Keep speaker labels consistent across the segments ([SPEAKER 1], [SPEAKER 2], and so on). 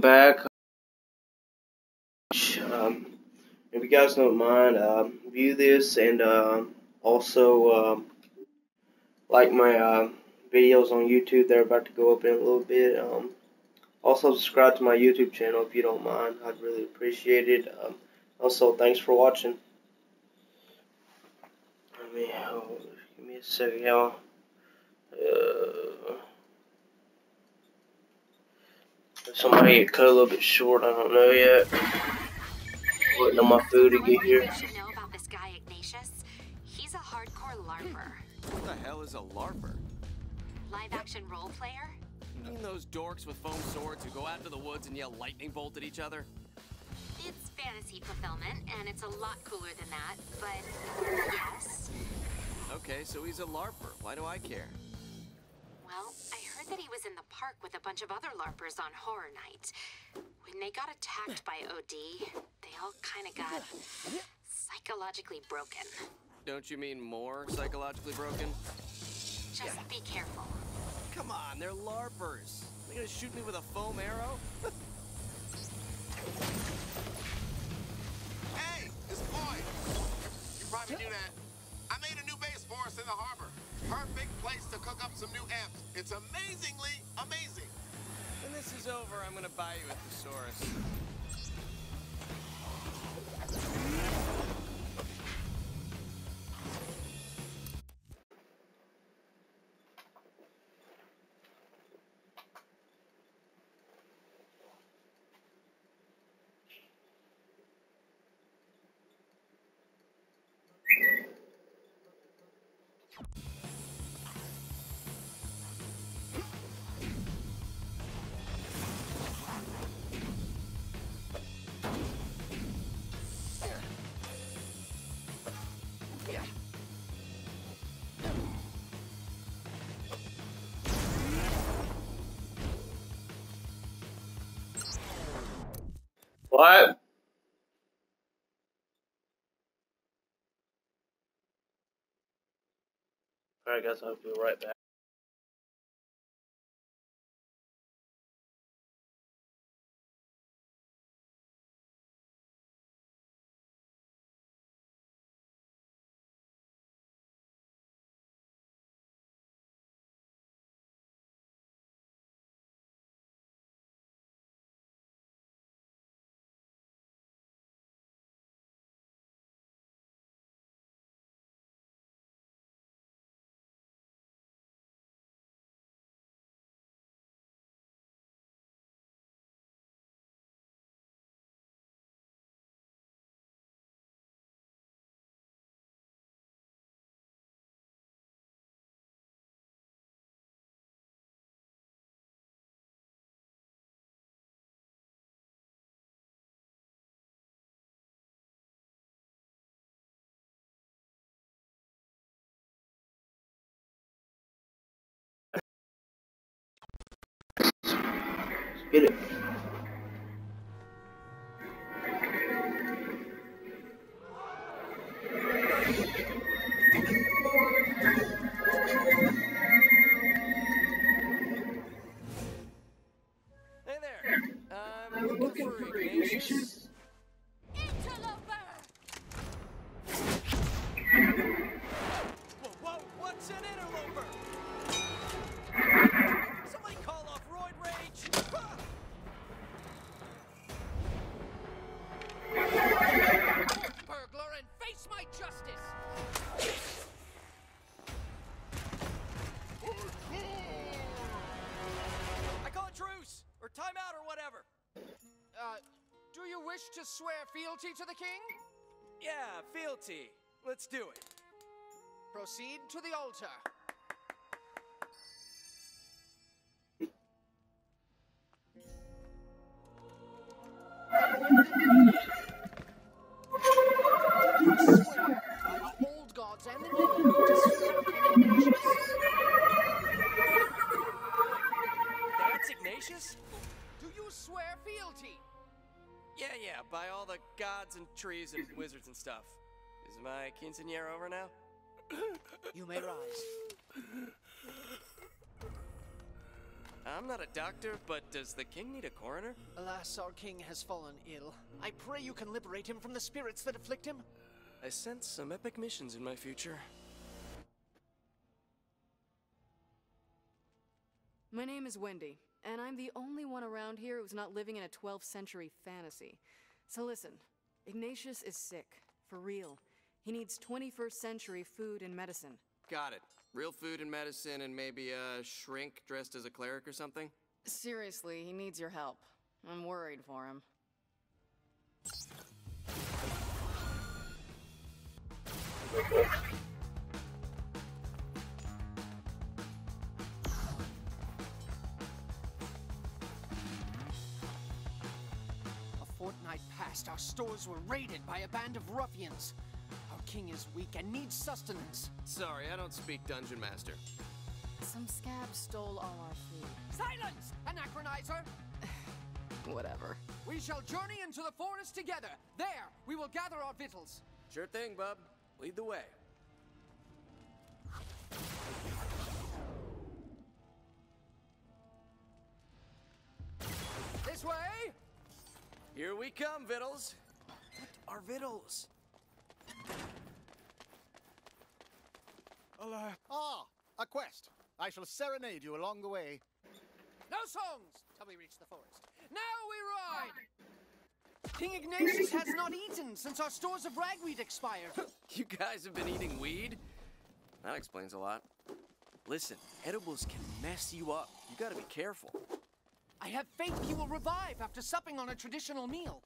[SPEAKER 1] back. Um, if you guys don't mind, uh, view this and uh, also uh, like my uh, videos on YouTube. They're about to go up in a little bit. Um, also subscribe to my YouTube channel if you don't mind. I'd really appreciate it. Um, also, thanks for watching. Let me, oh, give me a second, y'all. Uh, somebody cut a little bit short. I don't know yet. Waiting on my food to get here.
[SPEAKER 2] You know about this guy Ignatius. He's a hardcore LARPer.
[SPEAKER 3] What the hell is a LARPer?
[SPEAKER 2] Live action role player?
[SPEAKER 3] You mean those dorks with foam swords who go out to the woods and yell lightning bolt at each other?
[SPEAKER 2] It's fantasy fulfillment, and it's a lot cooler than that, but yes.
[SPEAKER 3] Okay, so he's a LARPer. Why do I care?
[SPEAKER 2] Well, I heard that he was in the park with a bunch of other LARPers on Horror Night. When they got attacked by OD, they all kind of got psychologically broken.
[SPEAKER 3] Don't you mean more psychologically broken?
[SPEAKER 2] Just be careful.
[SPEAKER 3] Come on, they're LARPers. Are They gonna shoot me with a foam arrow?
[SPEAKER 4] Hey, it's Boyd. You probably knew that. I made a new base for us in the harbor. Perfect place to cook up some new amps. It's amazingly amazing.
[SPEAKER 3] When this is over, I'm gonna buy you a thesaurus.
[SPEAKER 1] What? Alright guys, I'll be right back. Get
[SPEAKER 5] fealty to the king?
[SPEAKER 3] Yeah, fealty. Let's do it.
[SPEAKER 5] Proceed to the altar.
[SPEAKER 3] Yeah, yeah, by all the gods and trees and wizards and stuff. Is my quinceanera over now?
[SPEAKER 5] You may rise.
[SPEAKER 3] I'm not a doctor, but does the king need a coroner?
[SPEAKER 5] Alas, our king has fallen ill. I pray you can liberate him from the spirits that afflict him.
[SPEAKER 3] I sense some epic missions in my future.
[SPEAKER 6] My name is Wendy, and I'm the only one around here who's not living in a 12th century fantasy. So listen, Ignatius is sick, for real. He needs 21st century food and medicine.
[SPEAKER 3] Got it. Real food and medicine and maybe a shrink dressed as a cleric or something?
[SPEAKER 6] Seriously, he needs your help. I'm worried for him.
[SPEAKER 5] Fortnight past, our stores were raided by a band of ruffians. Our king is weak and needs sustenance.
[SPEAKER 3] Sorry, I don't speak Dungeon Master.
[SPEAKER 6] Some scab stole all our food.
[SPEAKER 5] Silence, anachronizer!
[SPEAKER 6] Whatever.
[SPEAKER 5] We shall journey into the forest together. There, we will gather our victuals.
[SPEAKER 3] Sure thing, bub. Lead the way.
[SPEAKER 5] This way!
[SPEAKER 3] Here we come, Vittles. What are Vittles?
[SPEAKER 7] Ah, a quest. I shall serenade you along the way.
[SPEAKER 5] No songs till we reach the forest. Now we ride! King Ignatius has not eaten since our stores of ragweed expired.
[SPEAKER 3] You guys have been eating weed? That explains a lot. Listen, edibles can mess you up. You gotta be careful.
[SPEAKER 5] I have faith he will revive after supping on a traditional meal.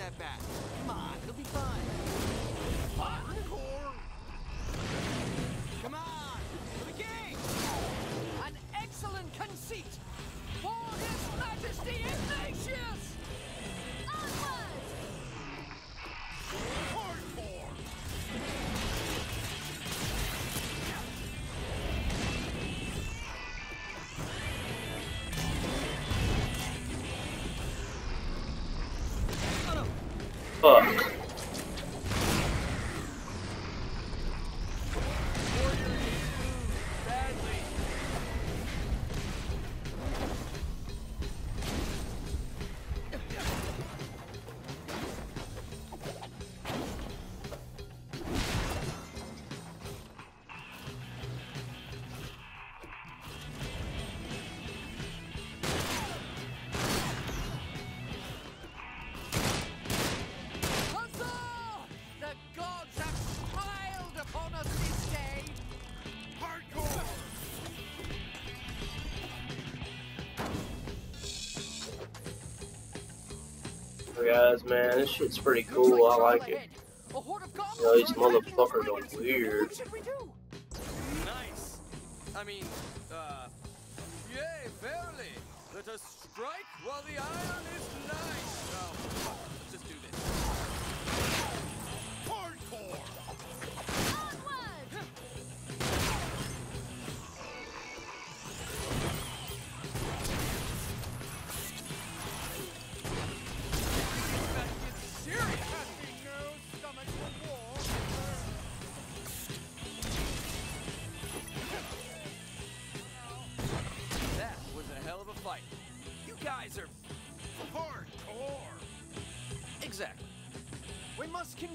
[SPEAKER 3] That bad. Come on, it'll be fine.
[SPEAKER 5] Hardcore!
[SPEAKER 1] Fuck. Guys, man, this shit's pretty cool. I like it. You know, these
[SPEAKER 5] the
[SPEAKER 1] motherfuckers are weird.
[SPEAKER 3] Nice. I mean,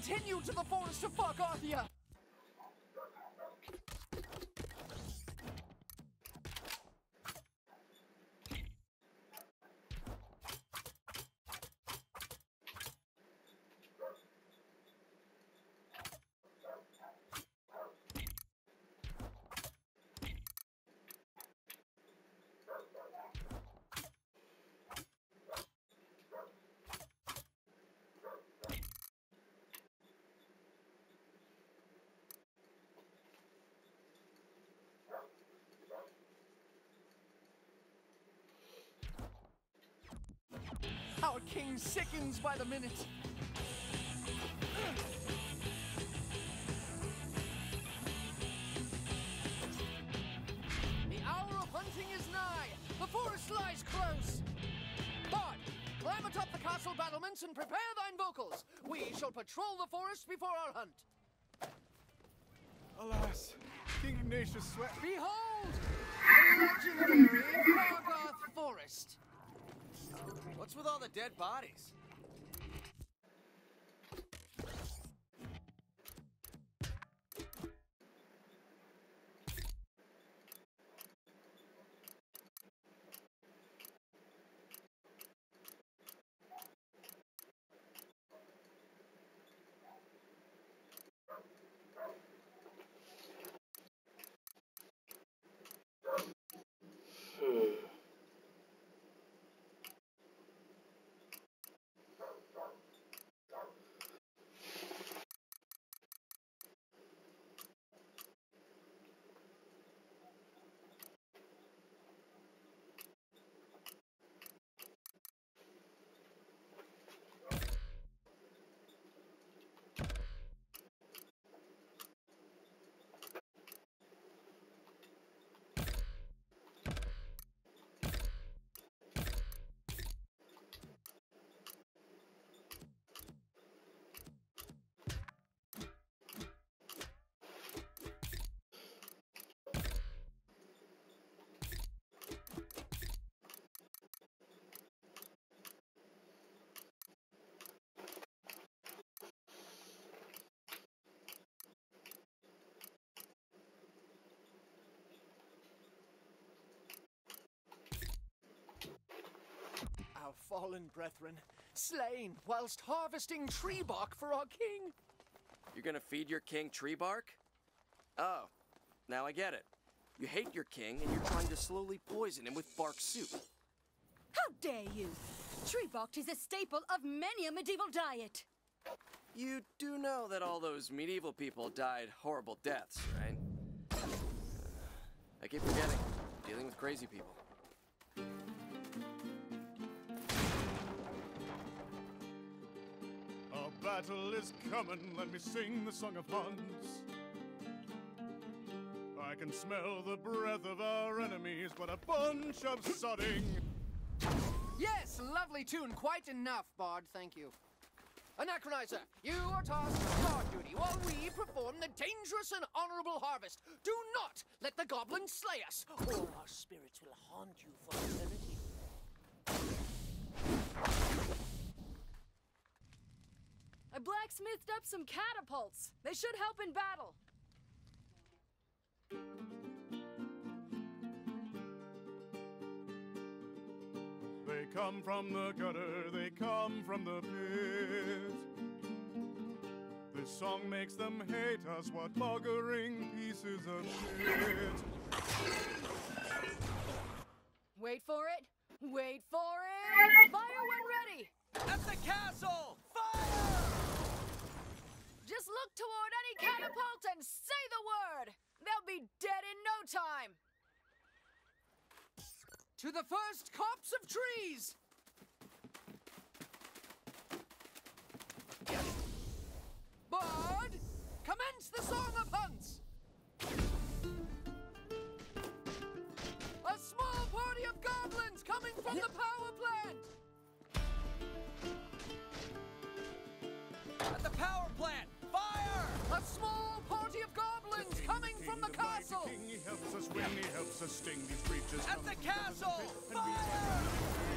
[SPEAKER 5] continue to the forest to Fargarthia. Our king sickens by the minute. The hour of hunting is nigh. The forest lies close. Bard, climb atop the castle battlements and prepare thine vocals. We shall patrol the forest before our hunt.
[SPEAKER 7] Alas, King Ignatius sweat.
[SPEAKER 5] Behold, the legendary Fargarth Forest.
[SPEAKER 3] What's with all the dead bodies?
[SPEAKER 5] Fallen brethren, slain whilst harvesting tree bark for our king.
[SPEAKER 3] You're gonna feed your king tree bark? Oh, now I get it. You hate your king and you're trying to slowly poison him with bark soup.
[SPEAKER 8] How dare you! Tree bark is a staple of many a medieval diet.
[SPEAKER 3] You do know that all those medieval people died horrible deaths, right? I keep forgetting. Dealing with crazy people.
[SPEAKER 7] Battle is coming, let me sing the song of Huns. I can smell the breath of our enemies, but a bunch of sodding.
[SPEAKER 5] Yes, lovely tune. Quite enough, Bard. Thank you. Anachronizer, you are tasked with guard duty while we perform the dangerous and honorable harvest. Do not let the goblins slay us, or our spirits will haunt you for eternity.
[SPEAKER 6] I blacksmithed up some catapults. They should help in battle.
[SPEAKER 7] They come from the gutter, they come from the pit. This song makes them hate us, what buggering pieces of shit.
[SPEAKER 6] Wait for it. Wait for it. Fire when ready.
[SPEAKER 3] At the castle!
[SPEAKER 6] Look toward any catapult and say the word. They'll be dead in no time.
[SPEAKER 5] to the first copse of trees. Bard, commence the Song of Hunts. A small party of goblins coming from the power plant.
[SPEAKER 7] At the power plant!
[SPEAKER 5] A small party of goblins coming from the castle.
[SPEAKER 3] King, he helps us when he helps us sting these creatures.
[SPEAKER 7] At the castle! Fire!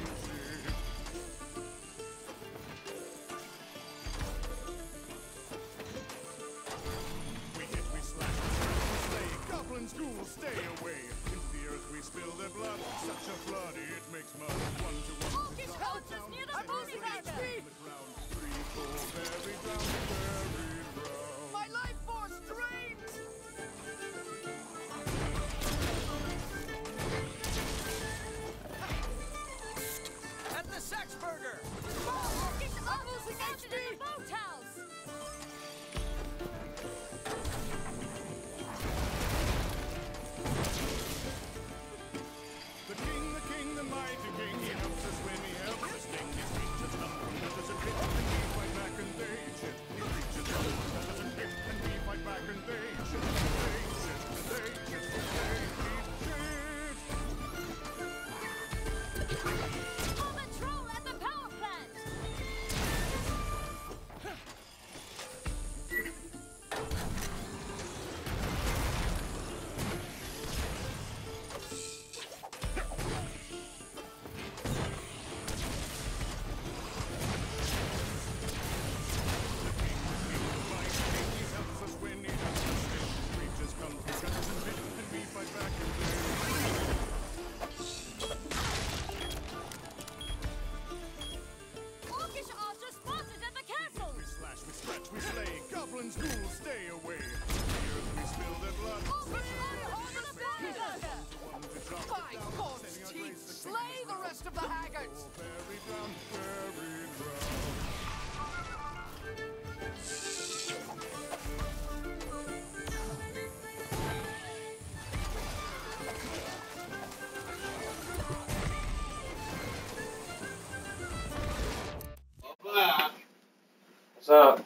[SPEAKER 1] Up?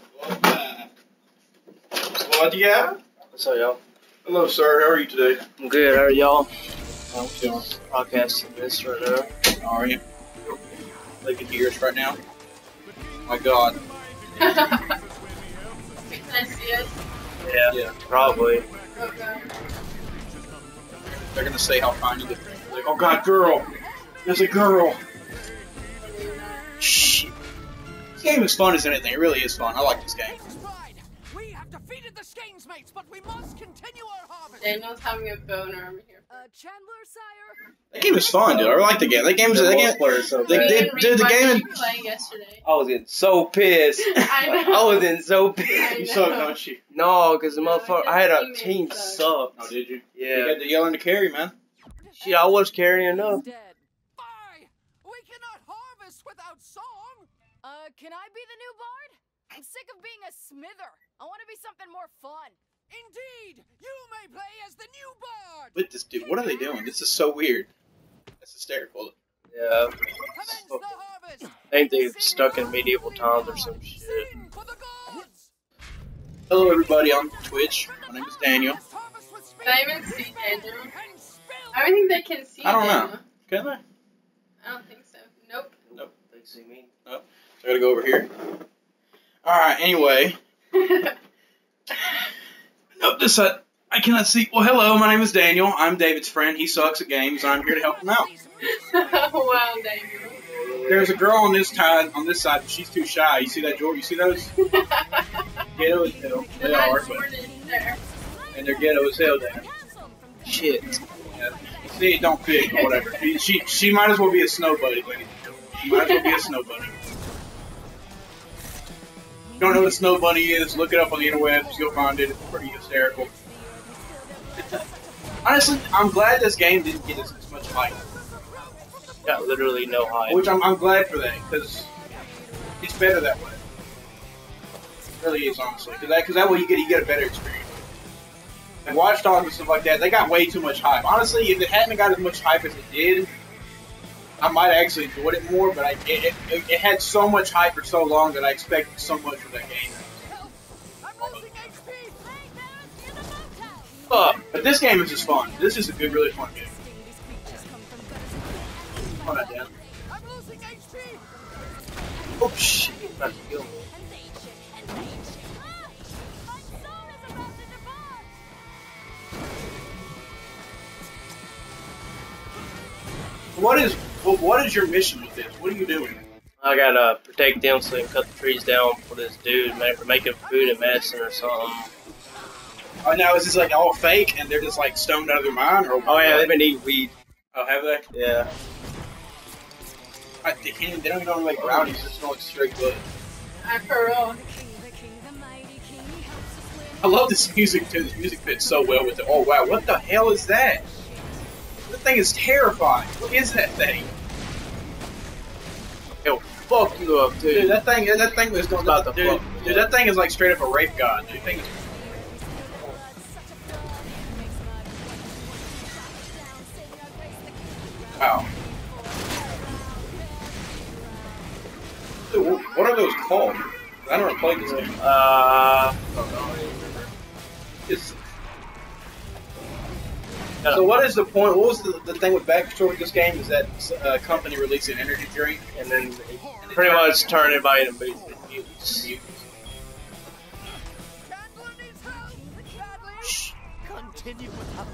[SPEAKER 9] What?
[SPEAKER 1] What's up, y'all?
[SPEAKER 9] Hello, sir. How are you today?
[SPEAKER 1] I'm good. How are y'all?
[SPEAKER 9] I'm doing.
[SPEAKER 1] Podcasting this right now.
[SPEAKER 9] How are you? They can hear us right now. My God.
[SPEAKER 10] Can I see it?
[SPEAKER 1] Yeah,
[SPEAKER 9] Yeah.
[SPEAKER 1] probably.
[SPEAKER 10] Okay.
[SPEAKER 9] They're gonna say how kind you get. Like, oh God, girl. There's a girl. Shh. This game is fun as anything. It really is fun. I like this game.
[SPEAKER 5] Nature's pride. We have defeated the Skanes mates, but we must continue our harvest.
[SPEAKER 10] Daniel's having a boner over here.
[SPEAKER 6] Uh, Chandler, sire?
[SPEAKER 9] That game is fun, dude. I like the game. That game is.
[SPEAKER 1] The
[SPEAKER 9] That game,
[SPEAKER 1] multiplayer is so
[SPEAKER 9] They
[SPEAKER 10] Me
[SPEAKER 1] bad.
[SPEAKER 9] did-
[SPEAKER 10] and
[SPEAKER 9] dude, the
[SPEAKER 10] watched
[SPEAKER 9] game-
[SPEAKER 10] you play yesterday.
[SPEAKER 1] I was getting so pissed.
[SPEAKER 10] I know.
[SPEAKER 1] I was getting so pissed.
[SPEAKER 9] you
[SPEAKER 10] know.
[SPEAKER 9] suck, don't you?
[SPEAKER 1] No, because the
[SPEAKER 10] No,
[SPEAKER 1] motherfucker,
[SPEAKER 10] his
[SPEAKER 1] I had a
[SPEAKER 10] teammates
[SPEAKER 1] team
[SPEAKER 10] suck.
[SPEAKER 1] sucked.
[SPEAKER 9] Oh, did you? Yeah. You
[SPEAKER 1] Yeah.
[SPEAKER 9] got the yelling to carry, man.
[SPEAKER 1] Shit, I was carrying enough.
[SPEAKER 6] Dead.
[SPEAKER 5] Bye. We cannot harvest without song.
[SPEAKER 6] Uh, can I be the new bard? I'm sick of being a smither. I want to be something more fun.
[SPEAKER 5] Indeed, you may play as the new bard.
[SPEAKER 9] With this dude, what are they doing? This is so weird. That's hysterical.
[SPEAKER 1] Yeah.
[SPEAKER 5] Commence.
[SPEAKER 1] I think they stuck in medieval times or some shit.
[SPEAKER 5] Sing for the gods.
[SPEAKER 9] Hello, everybody on Twitch. My name is Daniel.
[SPEAKER 5] Harvest, harvest with speed.
[SPEAKER 10] Can I even see Daniel? I don't think they can see
[SPEAKER 9] I don't know.
[SPEAKER 10] Daniel.
[SPEAKER 9] Can I?
[SPEAKER 10] I don't think so. Nope. Nope.
[SPEAKER 1] They see me.
[SPEAKER 9] So I gotta go over here. Alright, anyway. Nope, this uh, I cannot see. Well, hello, my name is Daniel. I'm David's friend. He sucks at games, and I'm here to help him out.
[SPEAKER 10] wow, Daniel.
[SPEAKER 9] There's a girl on this side, on this side, but she's too shy. You see that, George? You see those? Ghetto as hell. They
[SPEAKER 10] Not
[SPEAKER 9] are, but, and they're ghetto as hell down. Shit. Yeah. See, it don't fit or whatever. She, she she might as well be a snow bunny, ladies and gentlemen. She might as well be a snow bunny. Don't know what a snow bunny is, look it up on the interwebs. You'll find it. It's pretty hysterical. Honestly, I'm glad this game didn't get as, as much hype.
[SPEAKER 1] Got literally no hype.
[SPEAKER 9] Which I'm, I'm glad for that, because it's better that way. It really is, honestly. Because that, cause that way you get, you get a better experience. And Watch Dogs and stuff like that, they got way too much hype. Honestly, if it hadn't got as much hype as it did, I might actually enjoyed it more, but I, it, it, it had so much hype for so long that I expected so much from that game. Uh, but this game is just fun. This is a good, really fun game. Hold on, Dan.
[SPEAKER 1] Oh shit! About to kill me.
[SPEAKER 9] What is what, what is your mission with this? What are you doing?
[SPEAKER 1] I gotta uh, protect them so they can cut the trees down for this dude, man, for making food and medicine or something.
[SPEAKER 9] Oh, now is this like all fake and they're just like stoned out of their mind? Or
[SPEAKER 1] Oh yeah, they've been eating weed.
[SPEAKER 9] Oh, have they?
[SPEAKER 1] Yeah.
[SPEAKER 9] I, they, can't, they don't even like brownies. It's not like straight blood.
[SPEAKER 10] I for real.
[SPEAKER 9] Uh, I love this music too. This music fits so well with it. Oh wow, what the hell is that? That thing is terrifying. What is that thing?
[SPEAKER 1] It'll fuck you up, dude.
[SPEAKER 9] Dude, that thing, that thing is going
[SPEAKER 1] About to
[SPEAKER 9] dude,
[SPEAKER 1] fuck
[SPEAKER 9] dude, that thing is like straight up a rape god. Dude, thing is, wow. Dude, what are those called? I never played this game.
[SPEAKER 1] Uh,
[SPEAKER 9] It's- so what is the point? What was the, the thing with backstory with this game? Is that a company released an energy drink
[SPEAKER 1] and then pretty much turn everybody into mutants.
[SPEAKER 5] Continue without.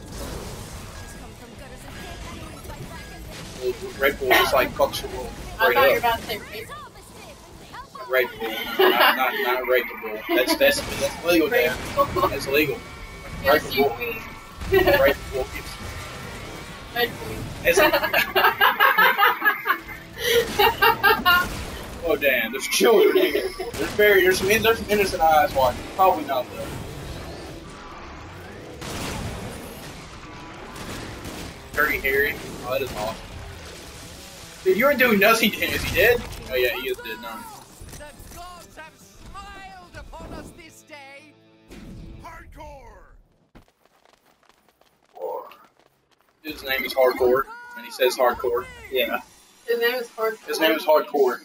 [SPEAKER 9] Red Bull just like fucks the world
[SPEAKER 10] I thought you were about to say rape.
[SPEAKER 9] Red Bull, not not not Red Bull. That's that's that's legal, Dan. That's legal. Red
[SPEAKER 10] Yes, you
[SPEAKER 9] Bull. Bull.
[SPEAKER 10] Red
[SPEAKER 9] oh damn, there's children in here. There's very there's some there's some innocent eyes watching. Probably not though. Dirty Harry. Oh, that is awesome. Dude, you weren't doing nothing to him. Is he dead? Oh yeah, he is dead. No. His name is Hardcore, and he says Hardcore. Yeah.
[SPEAKER 10] His name is Hardcore.
[SPEAKER 9] His name is Hardcore.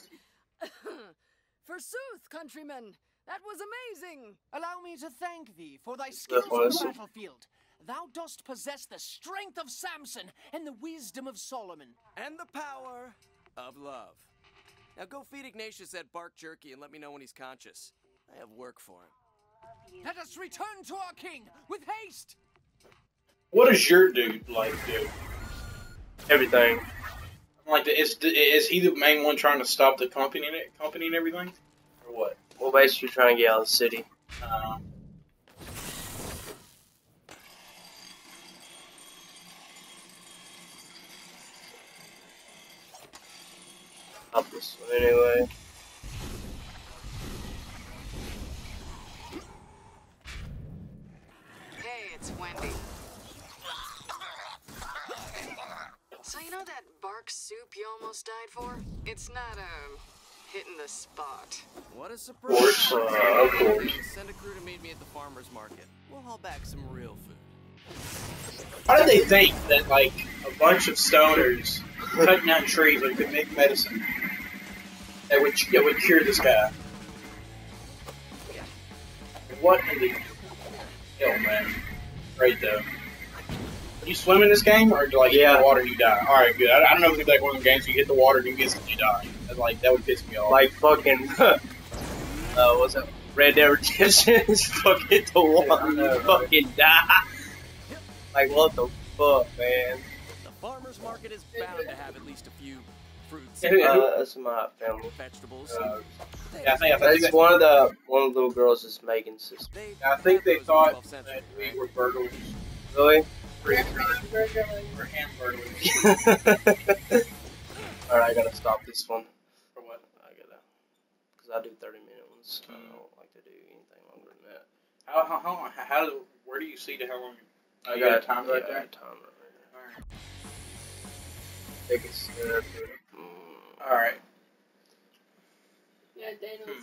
[SPEAKER 6] Forsooth, countrymen, that was amazing.
[SPEAKER 5] Allow me to thank thee for thy skills on the battlefield. Thou dost possess the strength of Samson and the wisdom of Solomon.
[SPEAKER 3] And the power of love. Now go feed Ignatius that bark jerky and let me know when he's conscious. I have work for him.
[SPEAKER 5] Let us return to our king with haste.
[SPEAKER 9] What does your dude like do?
[SPEAKER 1] Everything.
[SPEAKER 9] Like, is is he the main one trying to stop the company and company and everything, or what?
[SPEAKER 1] Well, basically trying to get out of the city.
[SPEAKER 9] Uh,
[SPEAKER 1] Up this anyway.
[SPEAKER 6] Hey, it's Wendy. So you know that bark soup you almost died for? It's not, um, hitting the spot.
[SPEAKER 3] What a
[SPEAKER 9] Of
[SPEAKER 3] surprise!
[SPEAKER 9] course, uh, of course.
[SPEAKER 3] Send a crew to meet me at the farmer's market. We'll haul back some real food.
[SPEAKER 9] How do they think that like a bunch of stoners cutting down trees like could make medicine that would that would cure this guy? What in the hell, man? Right though. You swim in this game, or do like you hit
[SPEAKER 1] Yeah.
[SPEAKER 9] the water and you die? All right, good. I, I don't know if it's like one of the games you hit the water and you instantly die. That's like that would piss me off.
[SPEAKER 1] Like fucking. uh, what's that? Red Dead Redemption is fucking the
[SPEAKER 9] I
[SPEAKER 1] one
[SPEAKER 9] know,
[SPEAKER 1] you
[SPEAKER 9] right?
[SPEAKER 1] fucking die. Like what the fuck, man?
[SPEAKER 3] The farmer's market is bound to have at least a few fruits,
[SPEAKER 9] Yeah, yeah.
[SPEAKER 1] Uh, that's my family.
[SPEAKER 3] vegetables.
[SPEAKER 9] Uh, yeah, I think I think
[SPEAKER 1] That's
[SPEAKER 9] that-
[SPEAKER 1] one of the one of the little girls is Megan's sister.
[SPEAKER 9] I think they
[SPEAKER 3] had those in the
[SPEAKER 9] thought that we were burglars.
[SPEAKER 1] Really?
[SPEAKER 9] Pretty
[SPEAKER 10] We're
[SPEAKER 9] sure
[SPEAKER 10] hamburger.
[SPEAKER 9] we're hamburglers.
[SPEAKER 1] Alright, I gotta stop this one.
[SPEAKER 9] For what?
[SPEAKER 1] I gotta. Because I do 30 minute ones. I don't like to do anything longer than that.
[SPEAKER 9] How, how, how, how, do, where do you see to how long? Oh,
[SPEAKER 1] I
[SPEAKER 9] you got a time
[SPEAKER 1] yeah,
[SPEAKER 9] right
[SPEAKER 1] I got a timer right
[SPEAKER 9] Alright.
[SPEAKER 1] there. Take a snap. Mm.
[SPEAKER 9] Alright.
[SPEAKER 10] Yeah, Daniel's